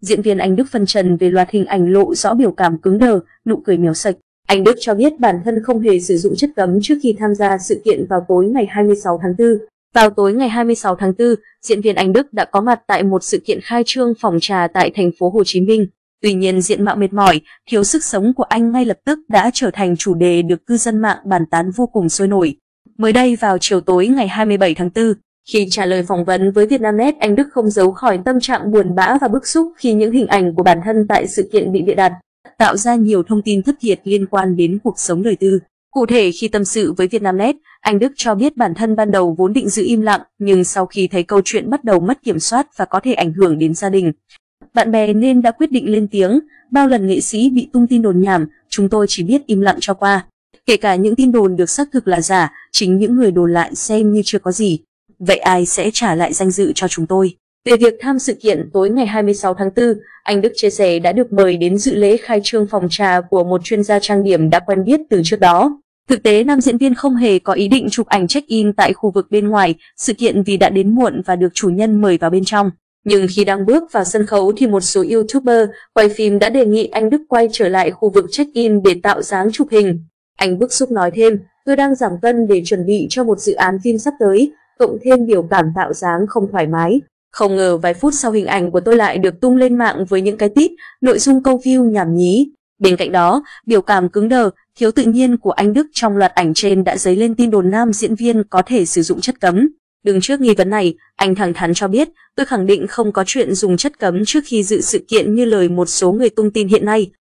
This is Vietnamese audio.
Diễn viên Anh Đức phân trần về loạt hình ảnh lộ rõ biểu cảm cứng đờ, nụ cười méo sạch. Anh Đức cho biết bản thân không hề sử dụng chất cấm trước khi tham gia sự kiện vào tối ngày 26 tháng 4. Vào tối ngày 26 tháng 4, diễn viên Anh Đức đã có mặt tại một sự kiện khai trương phòng trà tại thành phố Hồ Chí Minh. Tuy nhiên diện mạo mệt mỏi, thiếu sức sống của anh ngay lập tức đã trở thành chủ đề được cư dân mạng bàn tán vô cùng sôi nổi. Mới đây vào chiều tối ngày 27 tháng 4, khi trả lời phỏng vấn với Vietnamnet, anh Đức không giấu khỏi tâm trạng buồn bã và bức xúc khi những hình ảnh của bản thân tại sự kiện bị bịa đặt, tạo ra nhiều thông tin thất thiệt liên quan đến cuộc sống đời tư. Cụ thể khi tâm sự với Vietnamnet, anh Đức cho biết bản thân ban đầu vốn định giữ im lặng, nhưng sau khi thấy câu chuyện bắt đầu mất kiểm soát và có thể ảnh hưởng đến gia đình, bạn bè nên đã quyết định lên tiếng, bao lần nghệ sĩ bị tung tin đồn nhảm, chúng tôi chỉ biết im lặng cho qua. Kể cả những tin đồn được xác thực là giả, chính những người đồn lại xem như chưa có gì. Vậy ai sẽ trả lại danh dự cho chúng tôi? Về việc tham sự kiện tối ngày 26 tháng 4, anh Đức chia sẻ đã được mời đến dự lễ khai trương phòng trà của một chuyên gia trang điểm đã quen biết từ trước đó. Thực tế nam diễn viên không hề có ý định chụp ảnh check-in tại khu vực bên ngoài sự kiện vì đã đến muộn và được chủ nhân mời vào bên trong. Nhưng khi đang bước vào sân khấu thì một số YouTuber quay phim đã đề nghị anh Đức quay trở lại khu vực check-in để tạo dáng chụp hình. Anh bức xúc nói thêm, tôi đang giảm cân để chuẩn bị cho một dự án phim sắp tới, cộng thêm biểu cảm tạo dáng không thoải mái. Không ngờ vài phút sau hình ảnh của tôi lại được tung lên mạng với những cái tít, nội dung câu view nhảm nhí. Bên cạnh đó, biểu cảm cứng đờ, thiếu tự nhiên của anh Đức trong loạt ảnh trên đã dấy lên tin đồn nam diễn viên có thể sử dụng chất cấm. Đứng trước nghi vấn này, anh thẳng thắn cho biết, tôi khẳng định không có chuyện dùng chất cấm trước khi dự sự kiện như lời một số người tung tin hiện nay.